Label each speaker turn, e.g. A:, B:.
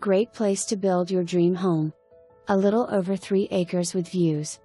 A: Great place to build your dream home. A little over 3 acres with views.